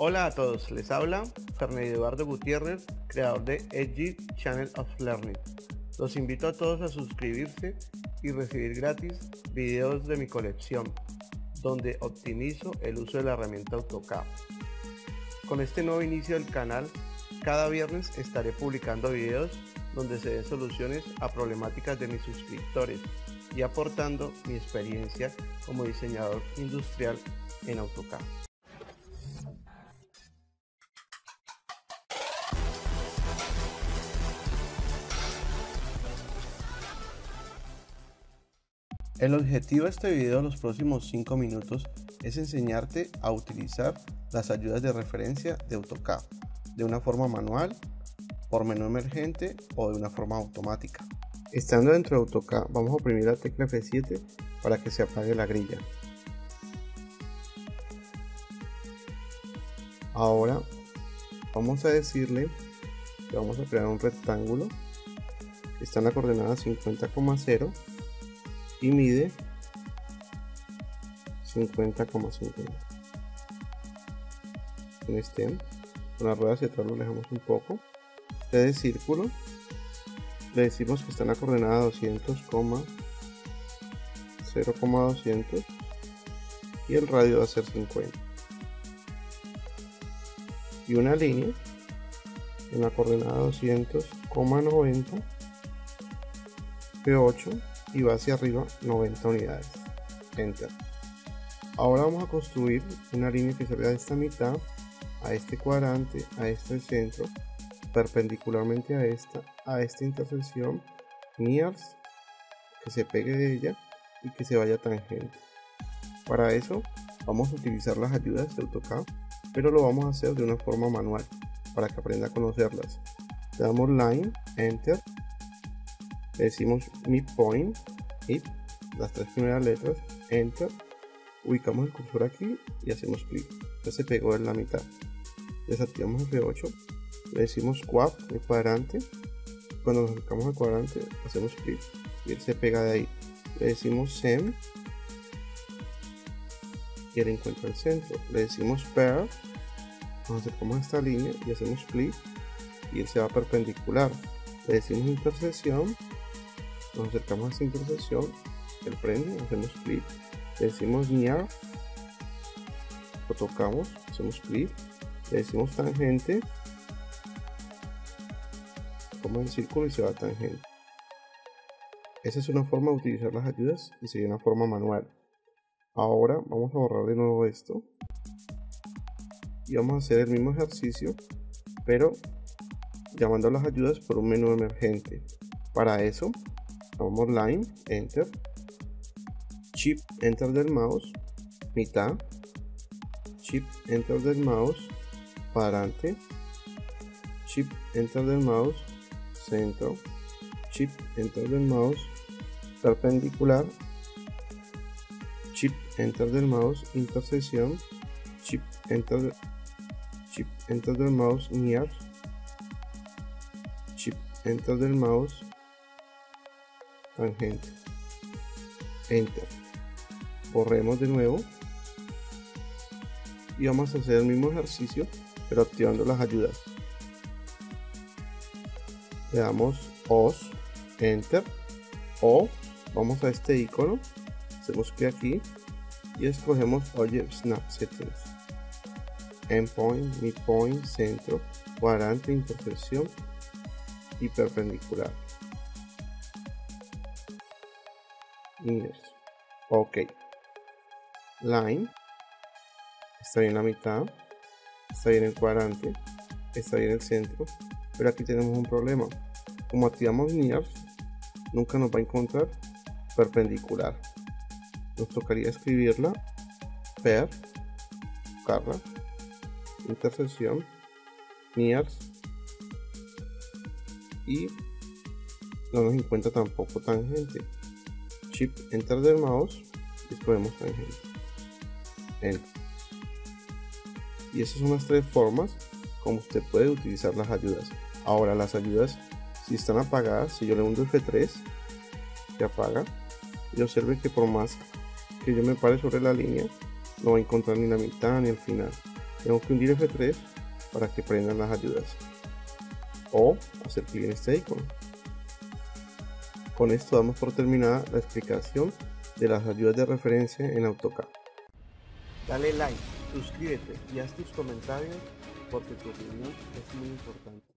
Hola a todos, les habla Fernando Eduardo Gutiérrez, creador de Edgy Channel of Learning. Los invito a todos a suscribirse y recibir gratis videos de mi colección, donde optimizo el uso de la herramienta AutoCAD. Con este nuevo inicio del canal, cada viernes estaré publicando videos donde se den soluciones a problemáticas de mis suscriptores y aportando mi experiencia como diseñador industrial en AutoCAD. El objetivo de este video los próximos 5 minutos es enseñarte a utilizar las ayudas de referencia de AutoCAD de una forma manual, por menú emergente o de una forma automática. Estando dentro de AutoCAD, vamos a oprimir la tecla F7 para que se apague la grilla. Ahora vamos a decirle que vamos a crear un rectángulo que está en la coordenada 50,0 y mide 50,50 en este con la rueda hacia atrás lo alejamos un poco. De círculo le decimos que está en la coordenada 200, 0,200 y el radio va a ser 50 y una línea en la coordenada 200,90 P8 y va hacia arriba 90 unidades enter ahora vamos a construir una línea que salga de esta mitad a este cuadrante a este centro perpendicularmente a esta, a esta intersección nears que se pegue de ella y que se vaya tangente. Para eso vamos a utilizar las ayudas de AutoCAD, pero lo vamos a hacer de una forma manual para que aprenda a conocerlas. Le damos line, enter, le decimos midpoint, y las tres primeras letras, enter, ubicamos el cursor aquí y hacemos clic. Ya se pegó en la mitad. Desactivamos F8 le decimos quad, el cuadrante. Cuando nos acercamos al cuadrante, hacemos clic y él se pega de ahí. Le decimos sem y él encuentra el centro. Le decimos pair, nos acercamos a esta línea y hacemos clic y él se va perpendicular. Le decimos intersección, nos acercamos a esta intersección, él prende, hacemos clic. Le decimos near, lo tocamos, hacemos clic. Le decimos tangente como el círculo y se va a tangente. Esa es una forma de utilizar las ayudas y sería una forma manual. Ahora vamos a borrar de nuevo esto. Y vamos a hacer el mismo ejercicio, pero llamando a las ayudas por un menú emergente. Para eso, vamos line, enter, chip, enter del mouse, mitad, chip, enter del mouse, adelante chip, enter del mouse, centro, chip, enter del mouse, perpendicular, chip, enter del mouse, intersección, chip, enter, chip, enter del mouse, near, chip, enter del mouse, tangente, enter. Borremos de nuevo. Y vamos a hacer el mismo ejercicio pero activando las ayudas. Le damos OS, Enter, o vamos a este icono, hacemos que aquí y escogemos Object Snap Settings, Endpoint, Midpoint, Centro, Cuadrante, Intersección y Perpendicular. Ok. Line. Está bien la mitad. Está bien el cuadrante. Está bien el centro. Pero aquí tenemos un problema. Como activamos near, nunca nos va a encontrar perpendicular. Nos tocaría escribirla per, carla, intersección, near y no nos encuentra tampoco tangente. Chip enter del mouse y escogemos tangente. Y esas son las tres formas como usted puede utilizar las ayudas. Ahora las ayudas, si están apagadas, si yo le hundo F3, se apaga. Y observe que por más que yo me pare sobre la línea, no va a encontrar ni la mitad ni el final. tengo que hundir F3 para que prendan las ayudas o hacer clic en este icono. Con esto damos por terminada la explicación de las ayudas de referencia en AutoCAD. Dale like, suscríbete y haz tus comentarios porque tu opinión es muy importante.